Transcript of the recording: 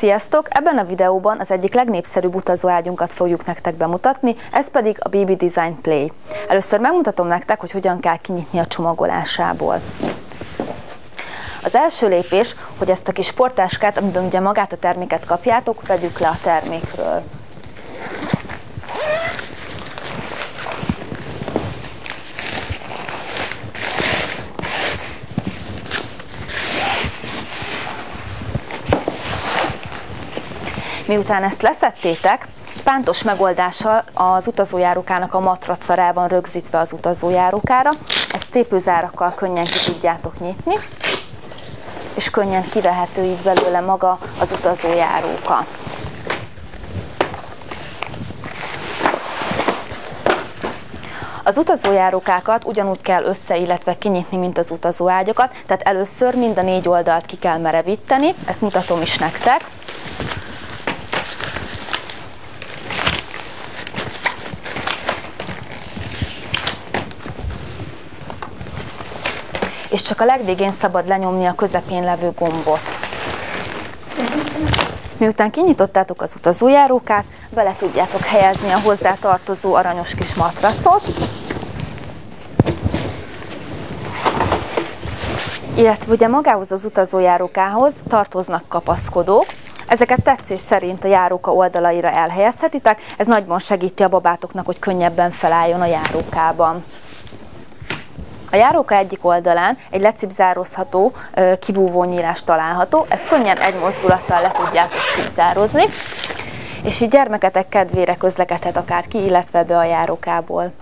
Sziasztok! Ebben a videóban az egyik legnépszerűbb utazóágyunkat fogjuk nektek bemutatni, ez pedig a BB Design Play. Először megmutatom nektek, hogy hogyan kell kinyitni a csomagolásából. Az első lépés, hogy ezt a kis sportáskát, amiben ugye magát a terméket kapjátok, vegyük le a termékről. Miután ezt leszettétek, pántos megoldással az utazójárókának a matraca rá van rögzítve az utazójárókára. Ezt tépőzárakkal könnyen ki tudjátok nyitni, és könnyen kivehető így belőle maga az utazójáróka. Az utazójárókákat ugyanúgy kell össze, illetve kinyitni, mint az utazóágyakat, tehát először mind a négy oldalt ki kell merevíteni, ezt mutatom is nektek. És csak a legvégén szabad lenyomni a közepén levő gombot. Miután kinyitottátok az utazójárókát, bele tudjátok helyezni a hozzá tartozó aranyos kis matracot, illetve ugye magához az utazójárókához tartoznak kapaszkodók, Ezeket tetszés szerint a járóka oldalaira elhelyezhetitek, ez nagyban segíti a babátoknak, hogy könnyebben felálljon a járókában. A járóka egyik oldalán egy lecipzározható kibúvó nyílás található, ezt könnyen egy mozdulattal le tudjátok cipzározni, és így gyermeketek kedvére közlekedhet akár ki, illetve be a járókából.